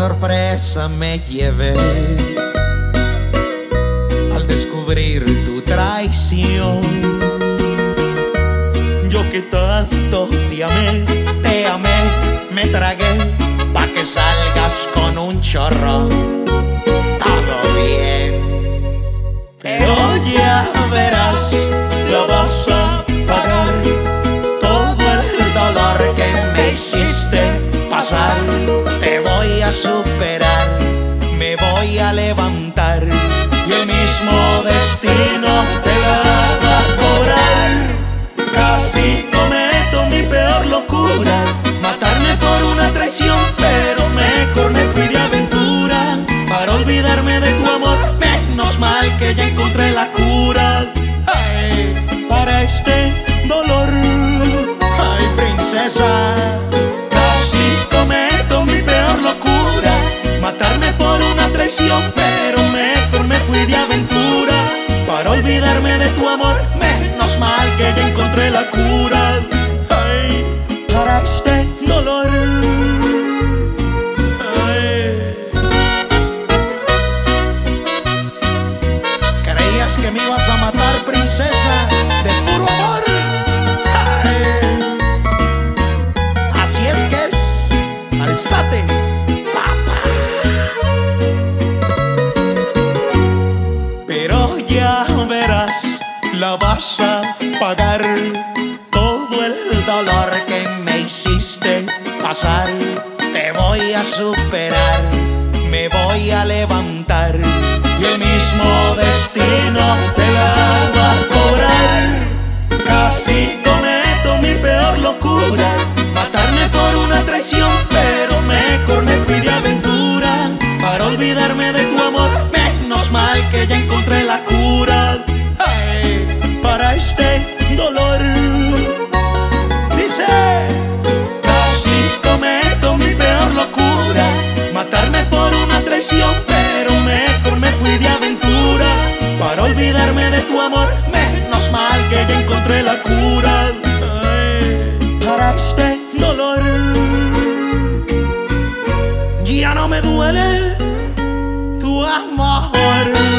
sorpresa me llevé al descubrir tu traición. Yo que tanto te amé, te amé, me tragué pa' que salgas con un chorro. Todo bien, pero ya verás, lo vas a pagar. Todo el dolor que me hiciste superar, me voy a levantar y el mismo destino te la va a cobrar. Casi cometo mi peor locura, matarme por una traición, pero mejor me fui de aventura para olvidarme de tu amor. Menos mal que ya encontré olvidarme de tu amor. Menos mal que ya encontré la cura ay, para este vas a pagar todo el dolor que me hiciste pasar. Te voy a superar, me voy a levantar y el mismo destino te la va a cobrar. Casi cometo mi peor locura, matarme por una traición, pero mejor me fui de aventura para olvidarme de tu amor. Menos mal que ya encontré la cura. amor. Menos mal que ya encontré la cura para este dolor. Ya no me duele tu amor.